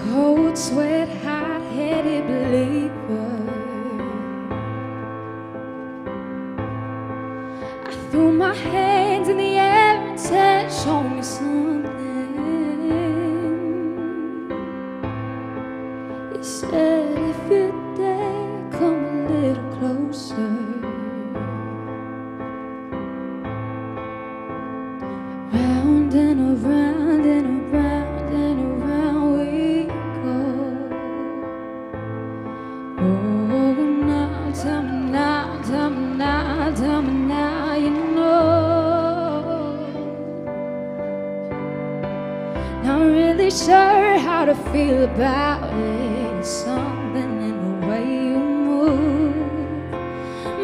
cold sweat, hot-headed believer. I threw my hands in the air and said, "Show me something." He said, "If you dare, come a little closer." Round and around and Oh, now tell me now, tell me now, tell me now, you know. Not really sure how to feel about it. Something in the way you move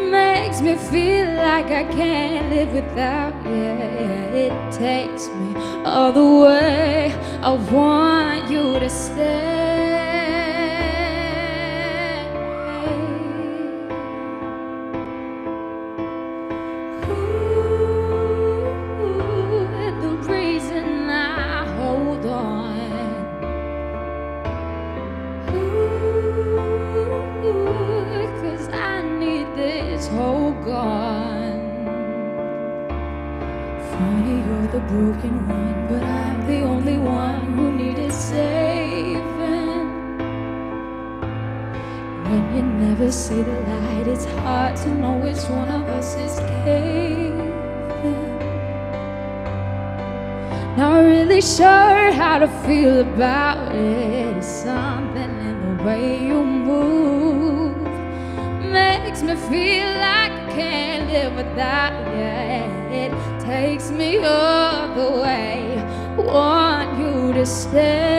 makes me feel like I can't live without you. It takes me all the way. I want you to stay. Funny, you're the broken one, but I'm the only one who needed saving. When you never see the light, it's hard to know which one of us is caving. Not really sure how to feel about it. Something in the way you move makes me feel like I can't live without you. It takes me all the way. Want you to stay.